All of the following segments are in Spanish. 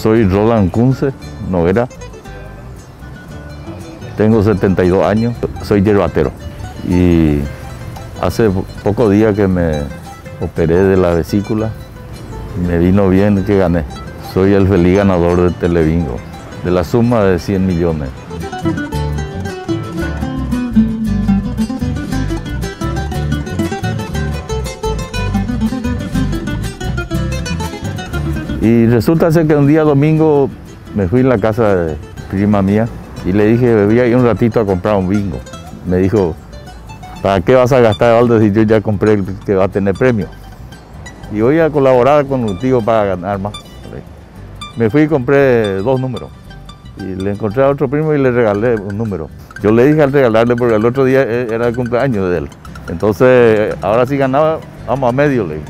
Soy Roland Kunze Noguera. Tengo 72 años, soy yerbatero. Y hace pocos días que me operé de la vesícula. Me vino bien que gané. Soy el feliz ganador de Telebingo, de la suma de 100 millones. Y resulta ser que un día domingo me fui a la casa de prima mía y le dije, voy a ir un ratito a comprar un bingo. Me dijo, ¿para qué vas a gastar algo si yo ya compré el que va a tener premio? Y voy a colaborar con un tío para ganar más. Me fui y compré dos números. Y le encontré a otro primo y le regalé un número. Yo le dije al regalarle porque el otro día e-, era el cumpleaños de él. Entonces, ahora sí ganaba, vamos a medio, le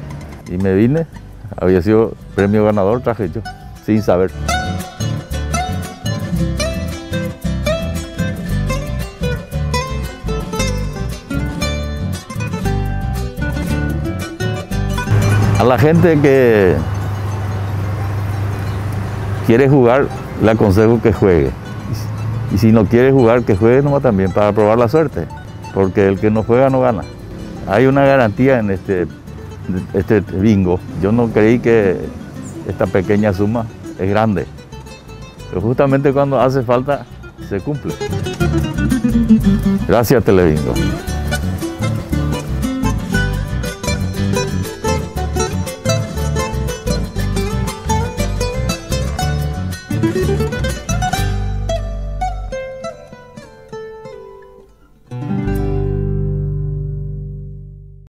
Y me vine había sido premio ganador, traje yo, sin saber. A la gente que quiere jugar, le aconsejo que juegue. Y si no quiere jugar, que juegue nomás también para probar la suerte. Porque el que no juega no gana. Hay una garantía en este este bingo. Yo no creí que esta pequeña suma es grande. Pero justamente cuando hace falta, se cumple. Gracias, Telebingo.